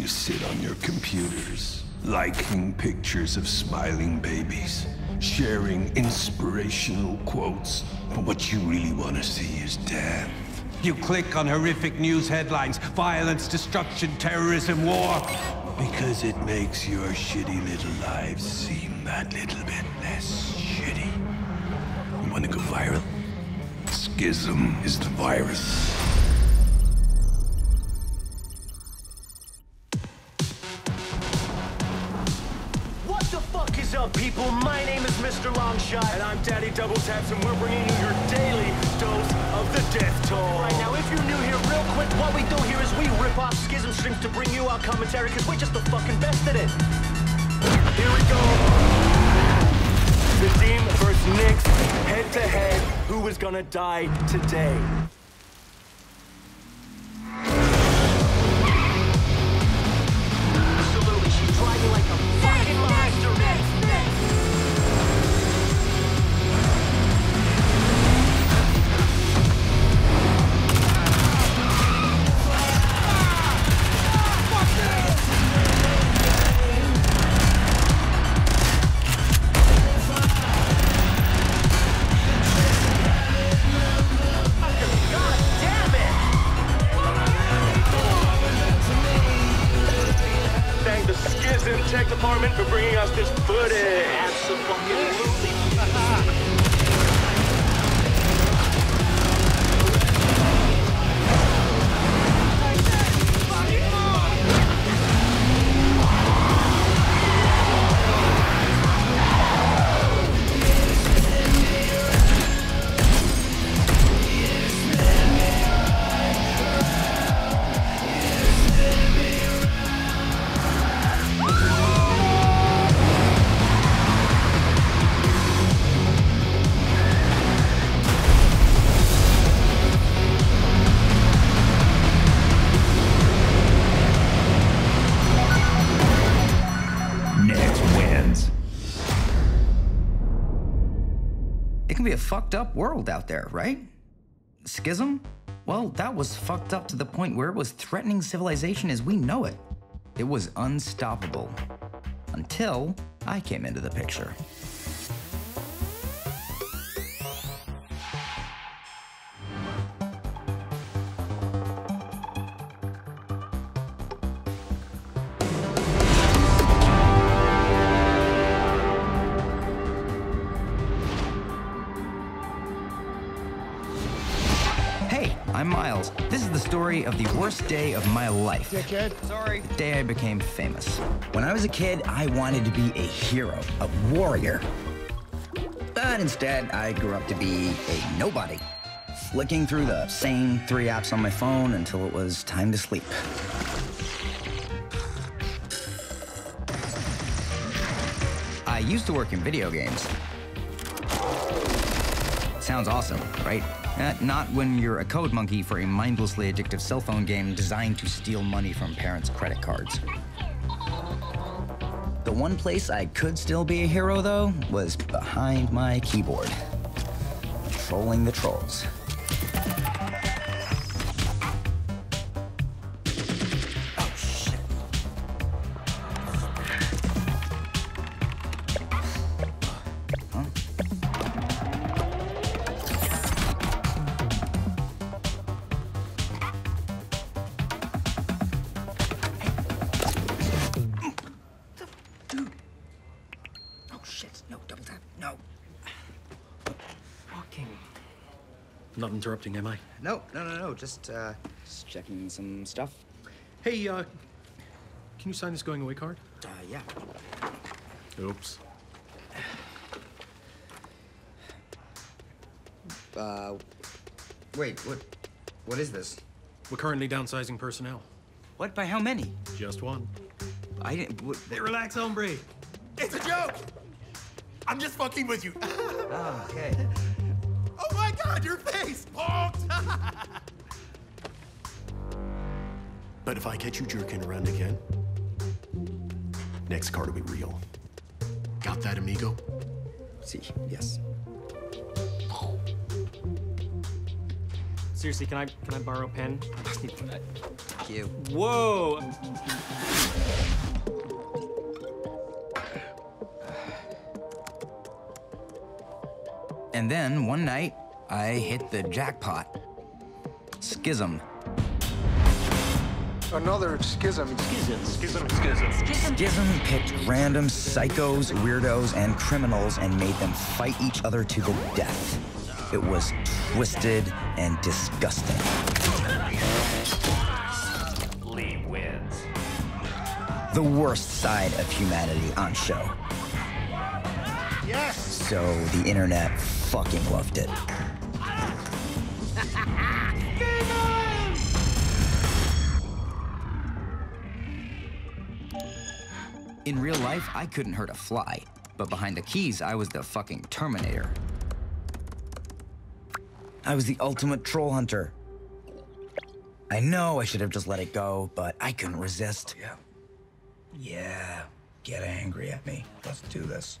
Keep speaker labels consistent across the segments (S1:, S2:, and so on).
S1: You sit on your computers, liking pictures of smiling babies, sharing inspirational quotes, but what you really want to see is death. You click on horrific news headlines, violence, destruction, terrorism, war, because it makes your shitty little lives seem that little bit less shitty. You want to go viral? Skizm is the virus.
S2: Is up, people? My name is Mr. Longshot. And I'm Daddy Double Taps, and we're bringing you your daily dose of the death toll. Right now, if you're new here, real quick, what we do here is we rip off Skizm streams to bring you our commentary, because we're just the fucking best at it. Here we go. The team versus Nix, head to head. Who is gonna die today? Tech Department for bringing us this footage. Absolutely.
S3: Can be a fucked up world out there, right? Skizm? Well, that was fucked up to the point where it was threatening civilization as we know it. It was unstoppable. Until I came into the picture. Miles. This is the story of the worst day of my life.
S4: Dickhead.
S3: Sorry. The day I became famous. When I was a kid, I wanted to be a hero, a warrior. But instead, I grew up to be a nobody, flicking through the same three apps on my phone until it was time to sleep. I used to work in video games. Sounds awesome, right? Uh, not when you're a code monkey for a mindlessly addictive cell phone game designed to steal money from parents' credit cards. The one place I could still be a hero, though, was behind my keyboard, trolling the trolls. No, double tap. No.
S5: Fucking. Not interrupting, am I?
S3: No, no, no, no. Just, uh, just checking some stuff.
S5: Hey, uh, can you sign this going away card?
S3: Uh, yeah.
S5: Oops.
S3: Uh, wait. What? What is this?
S5: We're currently downsizing personnel.
S3: What? By how many?
S5: Just one.
S3: I didn't. What,
S5: Hey, relax, hombre.
S4: It's a joke. I'm just fucking with you.
S3: oh, okay.
S4: oh my god, your face! Poked!
S6: But if I catch you jerking around again, next card will be real. Got that, amigo?
S3: See, yes.
S7: Seriously, can I can I borrow a pen? I just need. I-
S3: Thank you.
S7: Whoa!
S3: And then one night, I hit the jackpot. Skizm.
S8: Another Skizm.
S2: Skizm, Skizm.
S3: Skizm Skizm picked random psychos, weirdos, and criminals and made them fight each other to the death. It was twisted and disgusting.
S2: Lee wins.
S3: The worst side of humanity on show.
S4: Yes!
S3: So the internet fucking loved it. In real life, I couldn't hurt a fly, but behind the keys, I was the fucking Terminator. I was the ultimate troll hunter. I know I should have just let it go, but I couldn't resist. Yeah. Yeah. Get angry at me. Let's do this.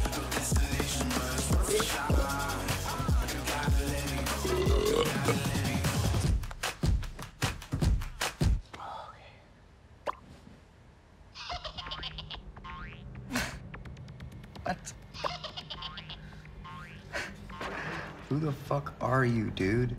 S3: What? Who the fuck are you, dude?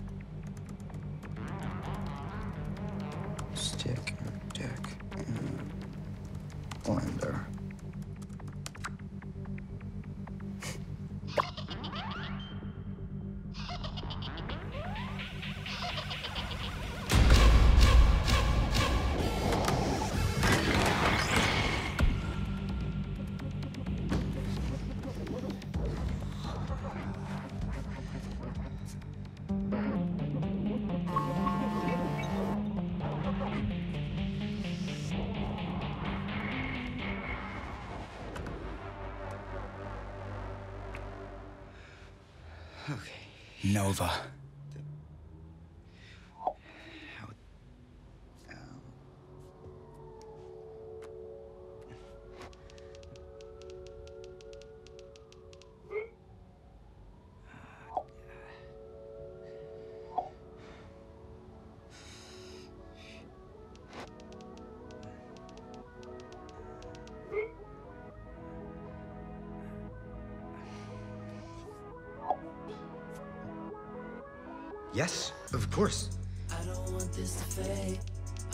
S3: Nova. Yes, of course.
S9: I don't want this to fade.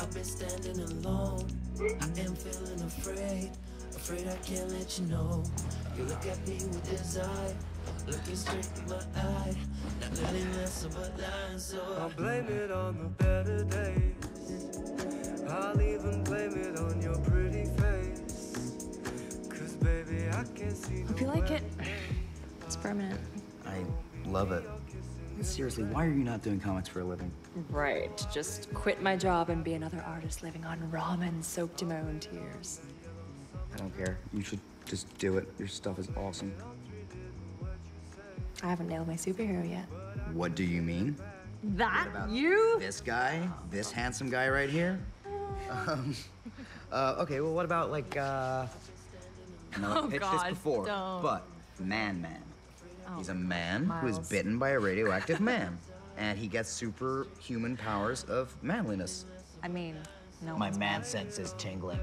S9: I've been standing alone. I am feeling afraid. Afraid I can't let you know. You look at me with desire. Looking straight in my eye. Not letting less of a line, so
S10: I'll blame it on the better days. I'll even blame it on your pretty face. Cause baby, I can't see
S11: Hope you like it. It's permanent.
S3: I love it. Seriously, why are you not doing comics for a living?
S11: Right. Just quit my job and be another artist living on ramen soaked in my own tears.
S3: I don't care. You should just do it. Your stuff is awesome.
S11: I haven't nailed my superhero yet.
S3: What do you mean?
S11: That?
S3: about
S11: You?
S3: This guy? This handsome guy right here? Um, uh, okay, well, what about, like, uh... No,
S11: Oh,
S3: pitched
S11: God,
S3: this before,
S11: don't.
S3: but Man Man. He's a
S11: Oh,
S3: man who is bitten by a radioactive man, and he gets superhuman powers of manliness.
S11: I mean, no
S12: My
S11: one's
S12: man sense is tingling.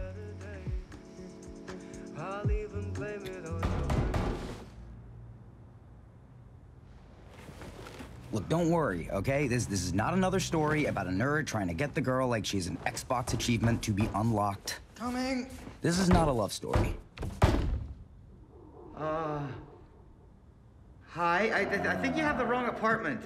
S10: I'll even blame it on
S3: Look, don't worry, okay? This this is not another story about a nerd trying to get the girl like she's an Xbox achievement to be unlocked. Coming. This is not a love story. Uh. Hi, I, I think you have the wrong apartment.